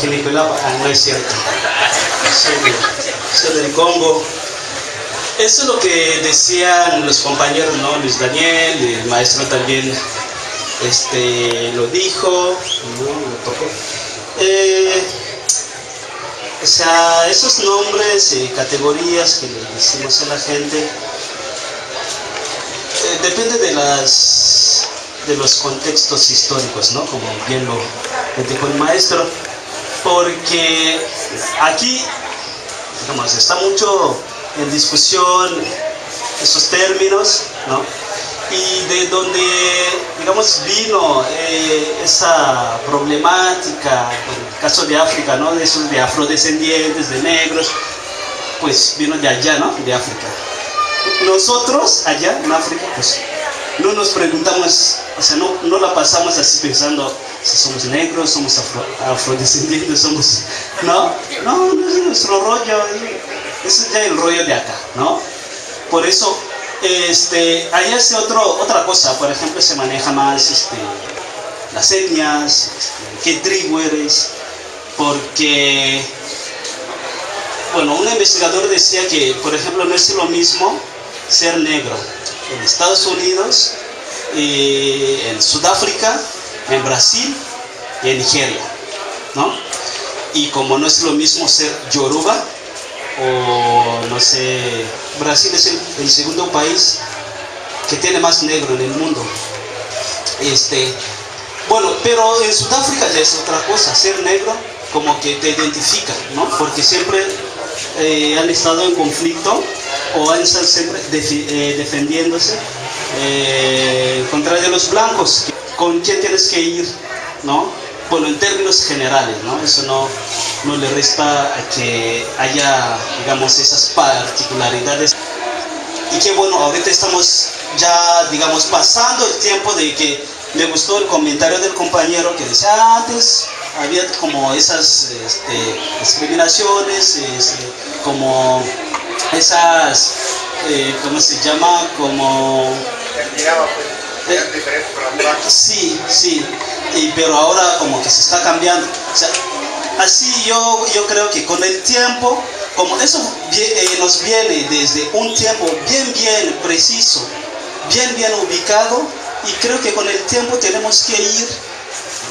de Guajilicolapa, ah, no es cierto. Soy, del Congo. Eso es lo que decían los compañeros, ¿no? Luis Daniel, el maestro también este, lo dijo. Eh, o sea, esos nombres y categorías que le decimos a la gente, eh, depende de las de los contextos históricos, ¿no? Como bien lo dijo el maestro, porque aquí, digamos, está mucho en discusión esos términos, ¿no? Y de donde, digamos, vino eh, esa problemática, en el caso de África, ¿no? De esos de afrodescendientes, de negros, pues vino de allá, ¿no? De África. Nosotros, allá en África, pues no nos preguntamos, o sea, no, no la pasamos así pensando si somos negros, somos afro, afrodescendientes, somos... No, no, no es nuestro rollo, ese es ya el rollo de acá, ¿no? Por eso, este, hace otro, otra cosa, por ejemplo, se maneja más este, las etnias, este, qué tribu eres, porque, bueno, un investigador decía que, por ejemplo, no es lo mismo ser negro en Estados Unidos, en Sudáfrica, en Brasil y en Nigeria, ¿no? Y como no es lo mismo ser yoruba o no sé, Brasil es el, el segundo país que tiene más negro en el mundo. Este, bueno, pero en Sudáfrica ya es otra cosa, ser negro como que te identifica, ¿no? Porque siempre eh, han estado en conflicto o han estado siempre defi- eh, defendiéndose eh, contra de los blancos. ¿Con quién tienes que ir, no? Bueno, en términos generales, ¿no? Eso no, no le resta a que haya, digamos, esas particularidades. Y que bueno, ahorita estamos ya, digamos, pasando el tiempo de que me gustó el comentario del compañero que decía, "Ah, antes había como esas este, discriminaciones, como esas, eh, ¿cómo se llama? Como... Eh, Sí, sí, y, pero ahora como que se está cambiando. O sea, así yo, yo creo que con el tiempo, como eso eh, nos viene desde un tiempo bien, bien preciso, bien, bien ubicado, y creo que con el tiempo tenemos que ir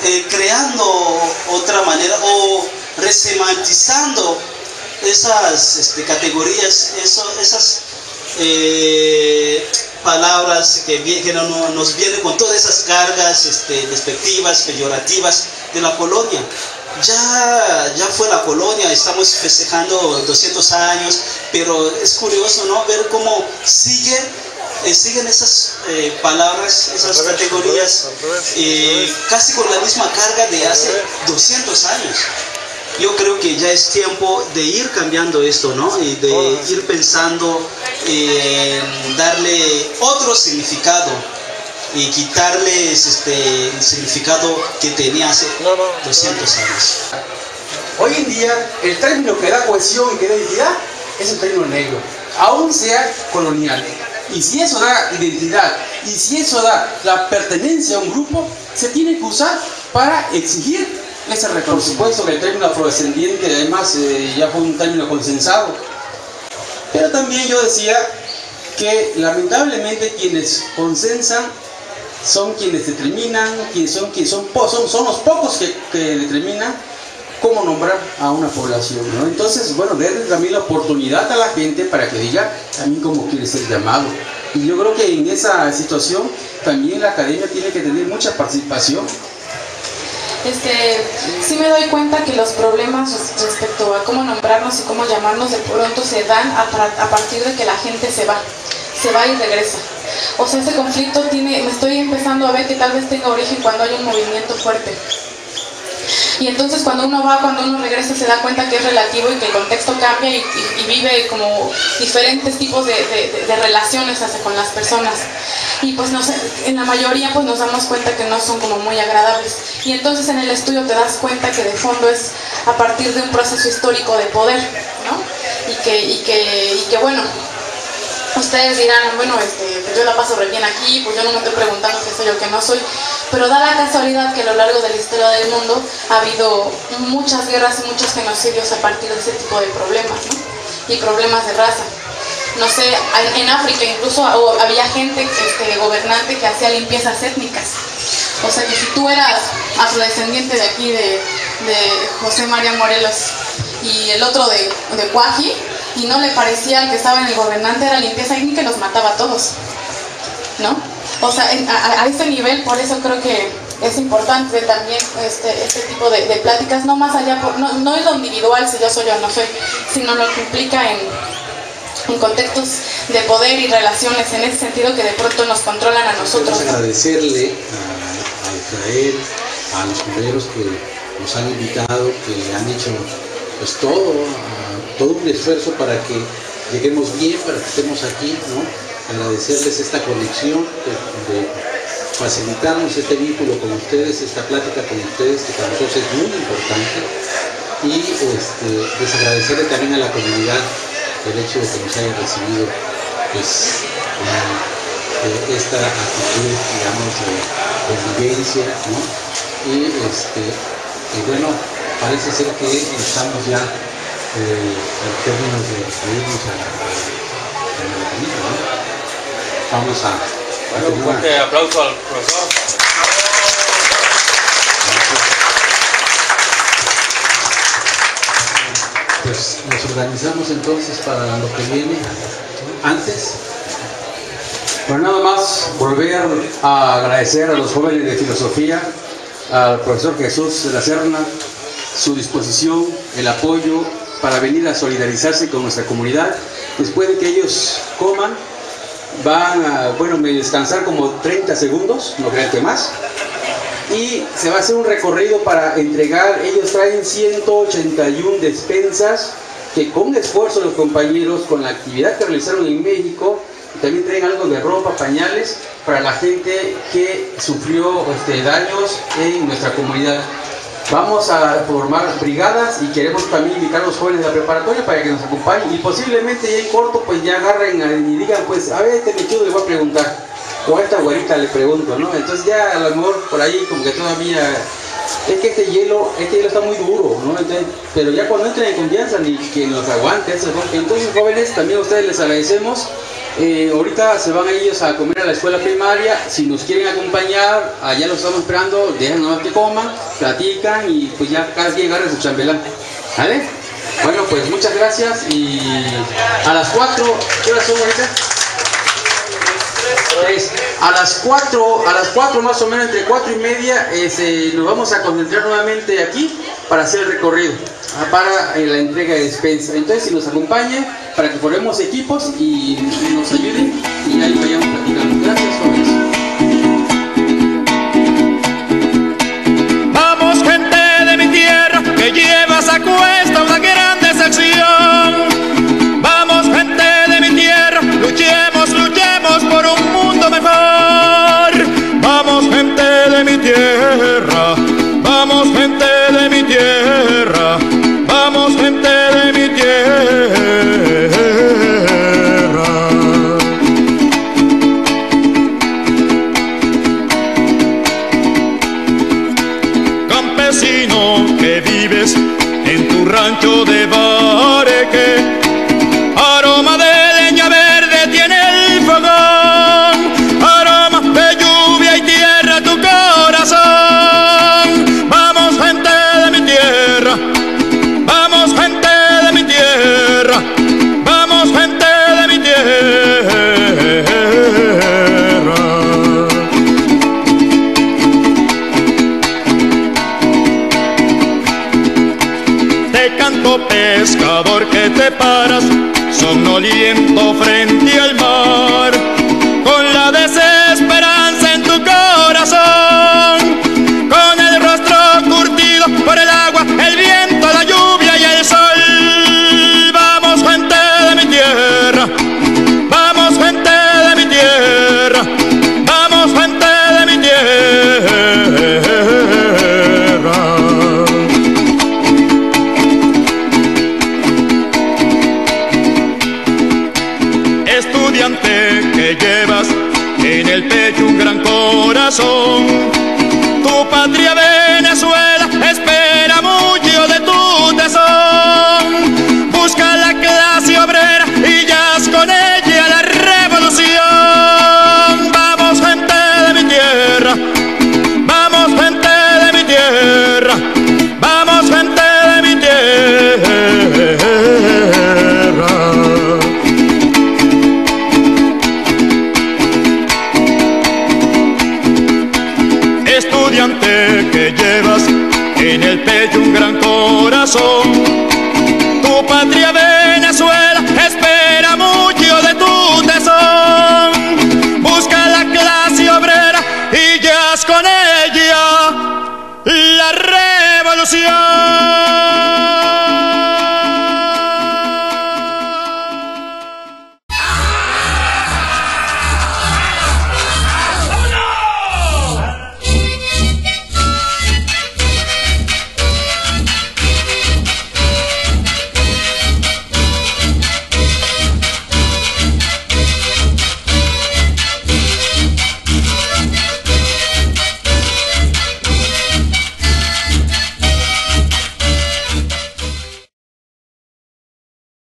eh, creando otra manera o resemantizando esas este, categorías, eso, esas eh, palabras que, que no- no- nos vienen con todas esas cargas este, despectivas, peyorativas de la colonia. Ya, ya fue la colonia, estamos festejando 200 años, pero es curioso ¿no? ver cómo siguen, eh, siguen esas eh, palabras, esas categorías, eh, casi con la misma carga de hace 200 años yo creo que ya es tiempo de ir cambiando esto, ¿no? Y de ir pensando en darle otro significado y quitarles este el significado que tenía hace 200 años. Hoy en día, el término que da cohesión y que da identidad es el término negro, aún sea colonial. Y si eso da identidad, y si eso da la pertenencia a un grupo, se tiene que usar para exigir ese. Por que el término afrodescendiente además eh, ya fue un término consensado. Pero también yo decía que lamentablemente quienes consensan son quienes determinan, quienes son, quienes son, son, son los pocos que, que determinan cómo nombrar a una población. ¿no? Entonces, bueno, darle también la oportunidad a la gente para que diga también cómo quiere ser llamado. Y yo creo que en esa situación también la academia tiene que tener mucha participación. Este, sí me doy cuenta que los problemas res- respecto a cómo nombrarnos y cómo llamarnos de pronto se dan a, par- a partir de que la gente se va, se va y regresa. O sea, ese conflicto tiene, me estoy empezando a ver que tal vez tenga origen cuando hay un movimiento fuerte. Y entonces cuando uno va, cuando uno regresa, se da cuenta que es relativo y que el contexto cambia y, vive como diferentes tipos de- de relaciones hacia con las personas. Y pues no sé, en la mayoría pues nos damos cuenta que no son como muy agradables. Y entonces en el estudio te das cuenta que de fondo es a partir de un proceso histórico de poder, ¿no? Y que, y que, y que bueno, ustedes dirán, bueno, este, pues yo la paso re bien aquí, pues yo no me estoy preguntando qué soy o qué no soy, pero da la casualidad que a lo largo de la historia del mundo ha habido muchas guerras y muchos genocidios a partir de ese tipo de problemas, ¿no? Y problemas de raza. No sé, en África incluso había gente, este, gobernante, que hacía limpiezas étnicas. O sea que si tú eras afrodescendiente de aquí, de, José María Morelos, y el otro de, de Cuaji, y no le parecía que estaba en el gobernante era limpieza étnica y los mataba a todos. ¿No? O sea, a, este nivel, por eso creo que es importante también este, este tipo de, pláticas, no más allá, por, no, no en lo individual, si yo soy o no soy, sino lo que implica en, en contextos de poder y relaciones, en ese sentido que de pronto nos controlan a nosotros. Queremos agradecerle a, Israel, a los compañeros que nos han invitado, que han hecho pues todo, todo un esfuerzo para que lleguemos bien, para que estemos aquí, ¿no? Agradecerles esta conexión, de, facilitarnos este vínculo con ustedes, esta plática con ustedes, que para nosotros es muy importante, y este, desagradecerle también a la comunidad el hecho de que nos haya recibido pues, esta actitud, digamos, de convivencia, ¿no? Y, este, y bueno, parece ser que estamos ya eh, en términos de irnos a, la ¿no? Vamos a, un fuerte aplauso al profesor. Organizamos entonces para lo que viene antes. Bueno, nada más volver a agradecer a los jóvenes de filosofía, al profesor Jesús de la Serna, su disposición, el apoyo para venir a solidarizarse con nuestra comunidad. Después de que ellos coman, van a, bueno, descansar como 30 segundos, no crean que más. Y se va a hacer un recorrido para entregar, ellos traen 181 despensas que con esfuerzo los compañeros, con la actividad que realizaron en México, también traen algo de ropa, pañales, para la gente que sufrió este, daños en nuestra comunidad. Vamos a formar brigadas y queremos también invitar a los jóvenes de la preparatoria para que nos acompañen y posiblemente ya en corto pues ya agarren y digan pues a ver este metido le voy a preguntar o a esta güerita le pregunto, ¿no? Entonces ya a lo mejor por ahí como que todavía es que este hielo, este hielo está muy duro, ¿no? pero ya cuando entren en confianza ni que nos aguante eso, Entonces jóvenes también a ustedes les agradecemos eh, ahorita se van ellos a comer a la escuela primaria. Si nos quieren acompañar, allá los estamos esperando. Dejen nomás que coman, platican y pues ya cada quien agarre su chambelán. ¿Vale? Bueno, pues muchas gracias y a las 4, ¿qué hora son ahorita? A las 4, a las 4 más o menos, entre 4 y media, este, nos vamos a concentrar nuevamente aquí para hacer el recorrido, ah, para eh, la entrega de despensa. Entonces, si nos acompañan, para que formemos equipos y, nos ayuden y ahí vayamos platicando. Gracias, jóvenes. Vamos, gente de mi tierra, que llevas a cuesta en tu rancho de Bareque. He que llevas en el pecho un gran corazón, tu patria